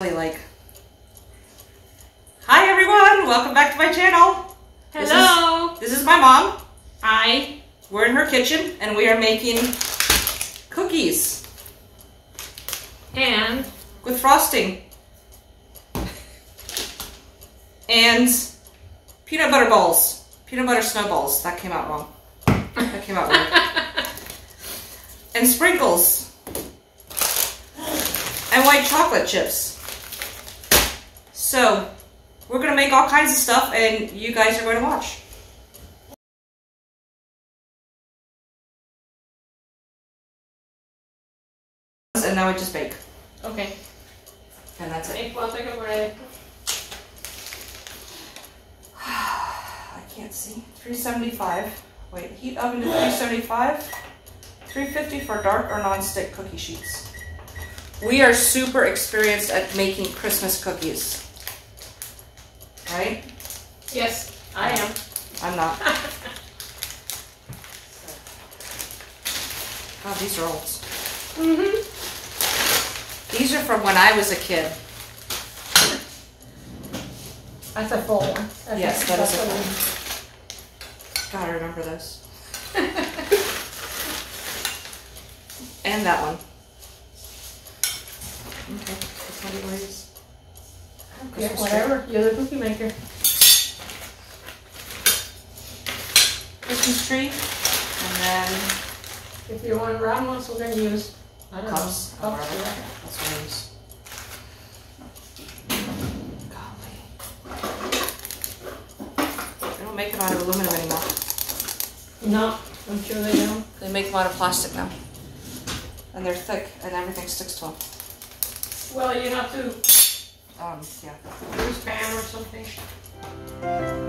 like. Hi everyone, welcome back to my channel. This Hello. This is my mom. Hi. We're in her kitchen and we are making cookies And with frosting. And peanut butter balls. Peanut butter snowballs. That came out wrong. That came out wrong. and sprinkles. And white chocolate chips. So, we're gonna make all kinds of stuff and you guys are going to watch. And now we just bake. okay. And that's it. Take one take a break. I can't see. 375. Wait, heat oven to 375. 350 for dark or non-stick cookie sheets. We are super experienced at making Christmas cookies. Right? Yes, I am. I'm not. God, these are old. Mm-hmm. These are from when I was a kid. That's a full one. That's Yes, that is a that's full God, I remember those. and that one. Okay, that's what it was. Yeah, whatever. You're the cookie maker. Christmas tree, and then If you want round ones, we're gonna use I don't cups. know. Cups, yeah. That's what I use. Golly. They don't make them out of aluminum anymore. No, I'm sure they don't. They make them out of plastic now. And they're thick, and everything sticks to them. Well, you have to Um, yeah. use pan or something.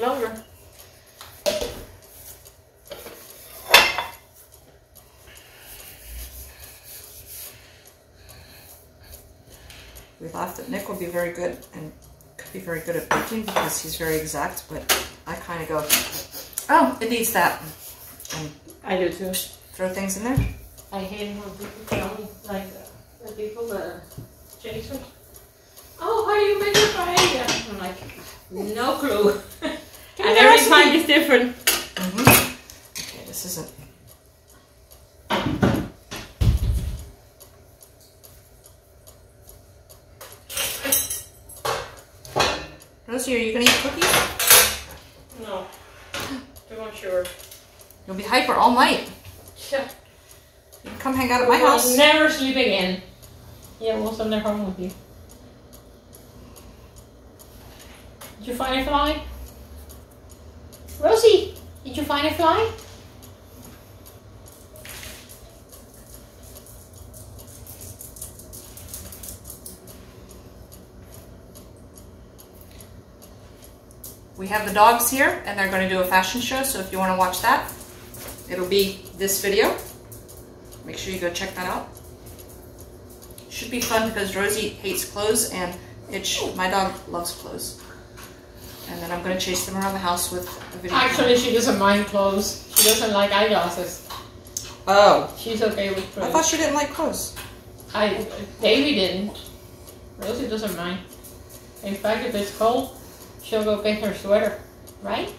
Longer. we laughed that Nick would be very good and could be very good at baking because he's very exact, but I kind of go, oh, it needs that. And I do too. throw things in there? I hate it when people tell me, like, uh, the people that chasers. Oh, how do you make your paella? I'm like, no clue. and every time it's different. Mm-hmm. Okay, this isn't. Rosie, are you gonna eat cookies? No. Much sure. You'll be hyper all night. Yeah. Come hang out at my We'll house. Never sleep again. Yeah, we'll send them home with you. Did you find a fly? Find a fly? We have the dogs here, and they're going to do a fashion show. So if you want to watch that, it'll be this video. Make sure you go check that out. Should be fun because Rosie hates clothes, and Itch, my dog, loves clothes. And then I'm going to chase them around the house with a video. camera. Actually, she doesn't mind clothes. She doesn't like eyeglasses. oh, She's okay with clothes. I thought she didn't like clothes. I Davy didn't. Rosie doesn't mind. In fact, if it's cold, she'll go get her sweater, right?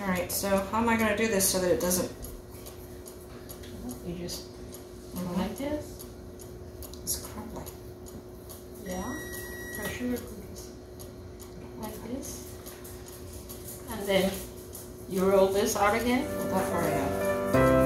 All right, so how am I going to do this so that it doesn't? You just Mhm. like this. It's crumbly. Yeah. For sugar cookies. Like this. And then you roll this out again. Well, that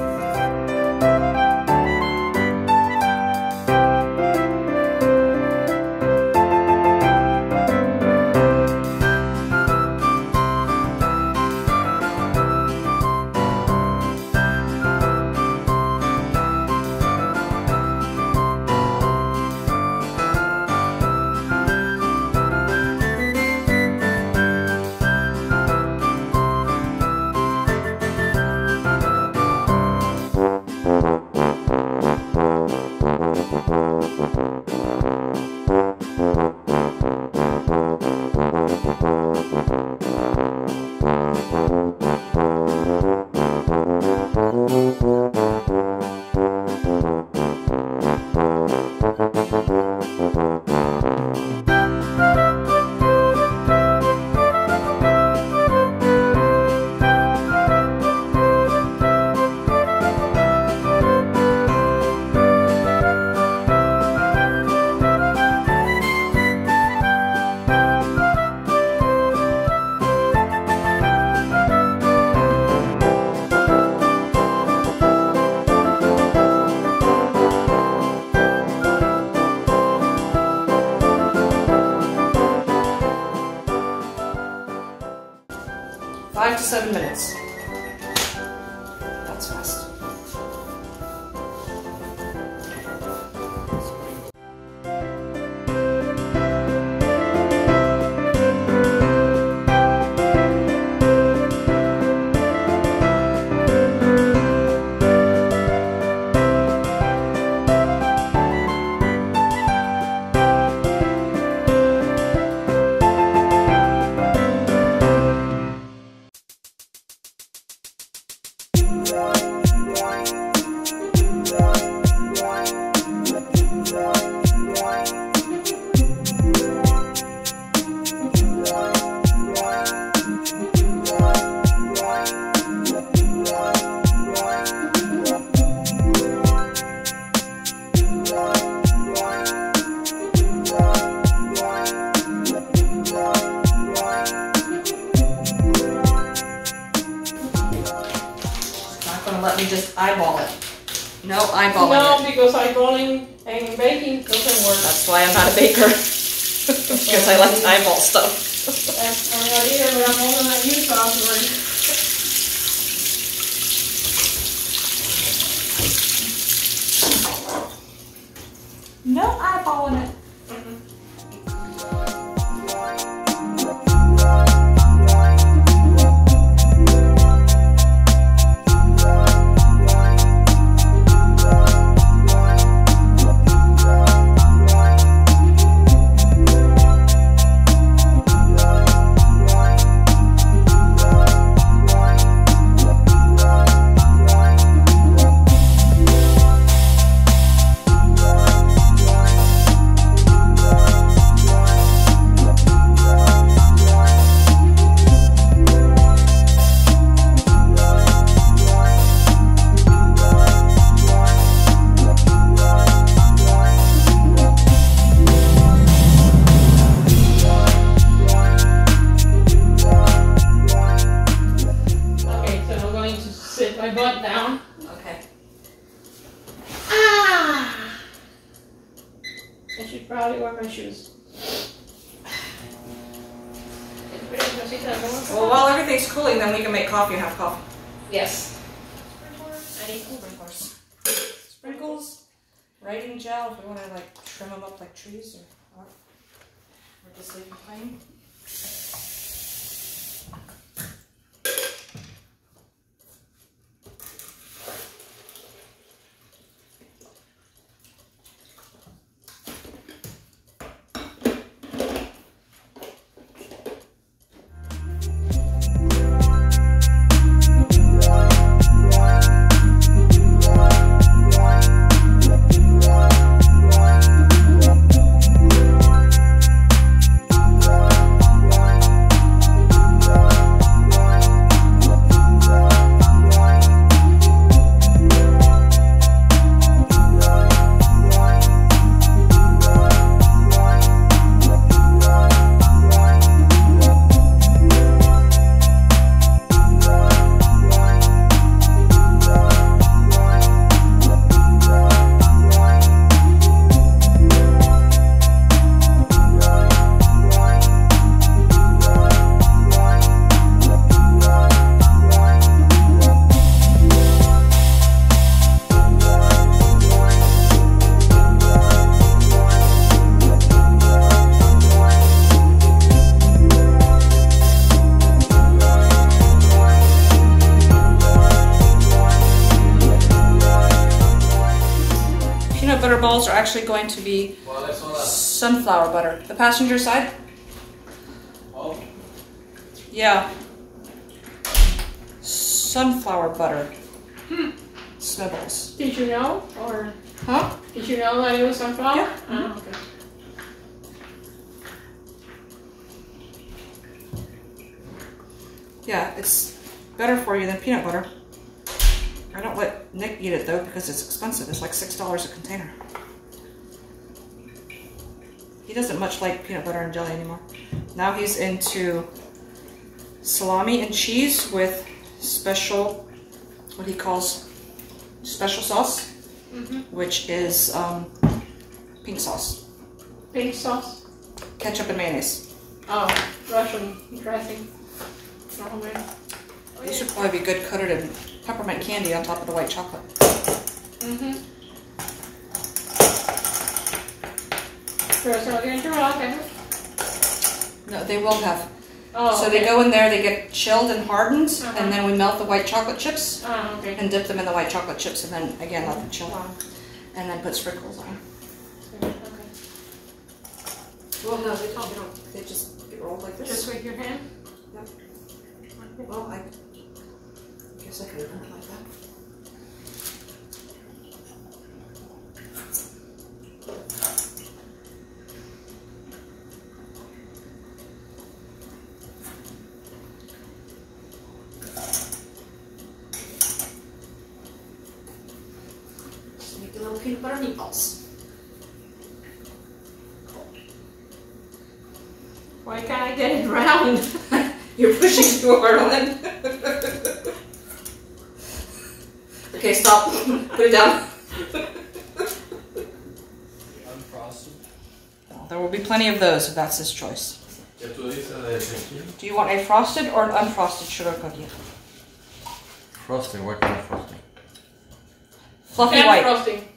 part Five to seven minutes. Not a baker. because I like eyeball stuff. That's I'm not but I'm older than you, it. Body wear my shoes. Well, while everything's cooling, then we can make coffee and have coffee. Yes. I need sprinklers. Sprinkles, writing gel, if we want to like trim them up like trees or, or, or just leave them plain. Peanut butter balls are actually going to be sunflower butter. The passenger side? Oh, Yeah. Sunflower butter. Hmm. Smibbles. Did you know, or Huh? did you know that it was sunflower? Yeah. Oh, okay. Yeah, it's better for you than peanut butter. I don't let Nick eat it though because it's expensive. It's like six dollars a container. He doesn't much like peanut butter and jelly anymore. Now he's into salami and cheese with special, what he calls special sauce, Mhm. which is um, pink sauce, Pink sauce. ketchup and mayonnaise. Oh, Russian dressing. These should probably be good coated in peppermint candy on top of the white chocolate. Mm-hmm. First, I'll get your rock, okay? No, they will have. Oh, So they go in there, they get chilled and hardened, Uh-huh. and then we melt the white chocolate chips Oh, okay. and dip them in the white chocolate chips, and then again let them chill, Wow. and then put sprinkles on. Okay. Well, no, they don't. They, don't, they just get rolled like this. Just with your hand? Yep. Okay. Well, I guess I it like that. Make the little peanut butter meatballs. Why can't I get it round? You're pushing too hard on it. okay, stop. Put it down. unfrosted. There will be plenty of those if that's his choice. ¿Qué tú dices de tequila? Do you want a frosted or an unfrosted sugar cookie? Frosting, what kind of frosting? Fluffy and white. frosting.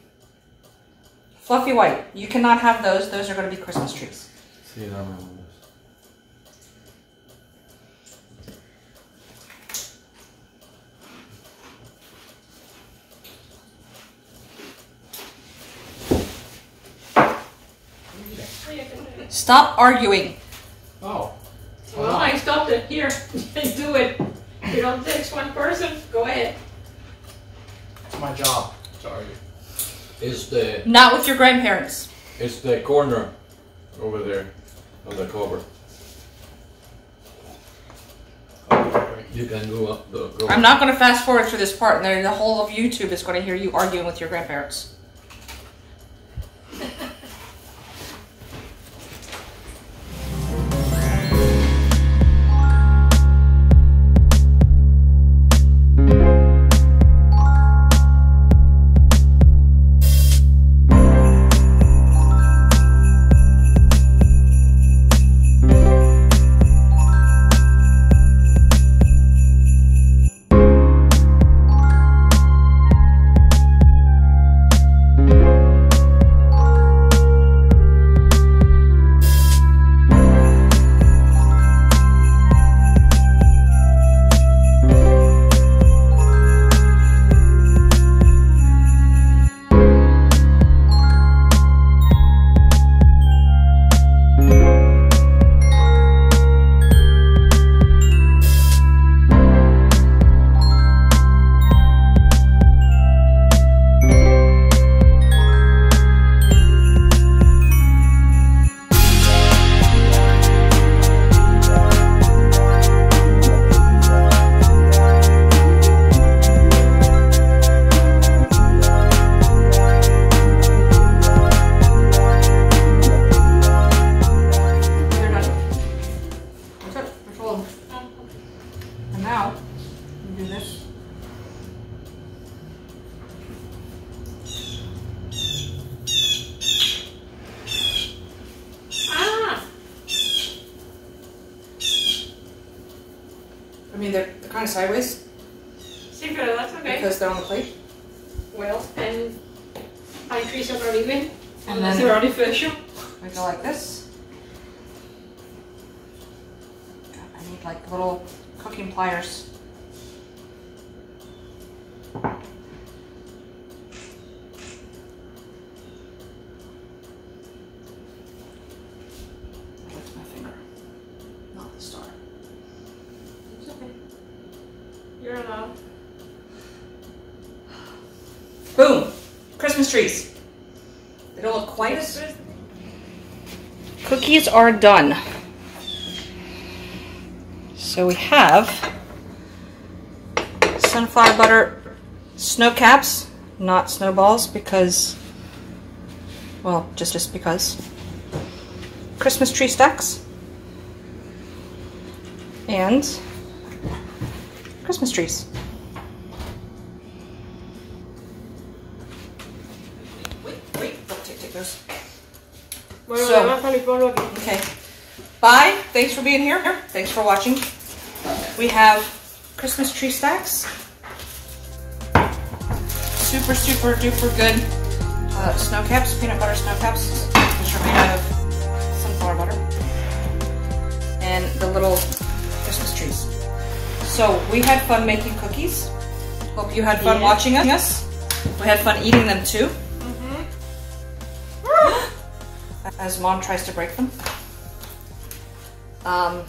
Fluffy white. You cannot have those. Those are going to be Christmas trees. Sí, dame unos. Stop arguing. Oh. Well, I stopped it. Here, do it. If you don't text one person, go ahead. It's my job. Sorry. Is the Not with your grandparents. is the corner over there of the cover? You can go up the go. I'm not going to fast forward through this part, and then the whole of YouTube is going to hear you arguing with your grandparents. Kind of sideways See, but that's okay. because they're on the plate. well, and pine trees are not even. And Unless then- they're artificial. We go like this. God, I need like little cooking pliers. I licked my finger, not the star. It's okay. You're allowed. Boom! Christmas trees. They don't look quite as Cookies are done. So we have sunflower butter snow caps, not snowballs because, well, just, just because. Christmas tree stacks. And Christmas trees. Wait, wait, don't take, take those. Bueno, So- además al pueblo aquí. Okay. Bye. Thanks for being here. Thanks for watching. We have Christmas tree stacks. Super, super duper good uh, snow caps, peanut butter snow caps, which are made out of sunflower butter. And the little Christmas trees. So we had fun making cookies. Hope you had fun Yeah. watching us. We had fun eating them too. As mom tries to break them. Um,